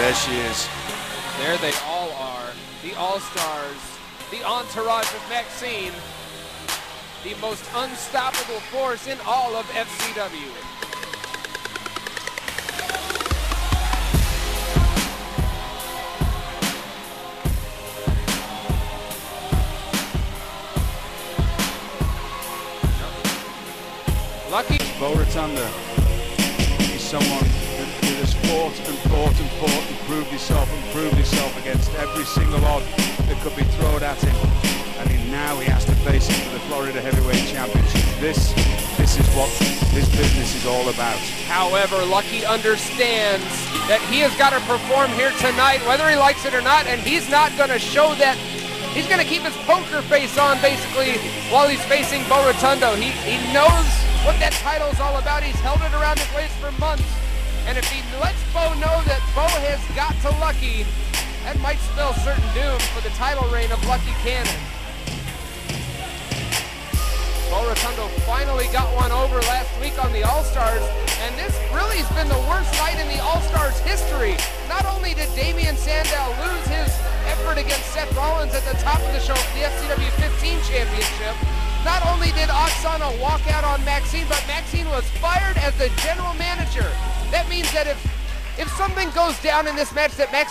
There she is. There they all are. The All-Stars, the entourage of Maxine, the most unstoppable force in all of FCW. Lucky. Bo Rotundo. He's someone that, that has fought and fought and fought and proved himself and proved himself against every single odd that could be thrown at him. And now he has to face him for the Florida Heavyweight Championship. This, this is what his business is all about. However, Lucky understands that he has got to perform here tonight, whether he likes it or not, and he's not going to show that. He's going to keep his poker face on, basically, while he's facing Bo Rotundo. He, he knows what that title is all about. He's held it around his waist for months. And if he lets Bo know that Bo has got to Lucky, that might spell certain doom for the title reign of Lucky Cannon. Bo Rotundo finally got one over last week on the All-Stars, and this really has been the worst night in the All-Stars history. Not only did Damien Sandow lose his effort against Seth Rollins at the top of the show for the FCW 15 championship, not only did Oksana walk out on Maxine, but Maxine was fired as the general manager. That means that if if something goes down in this match that Maxine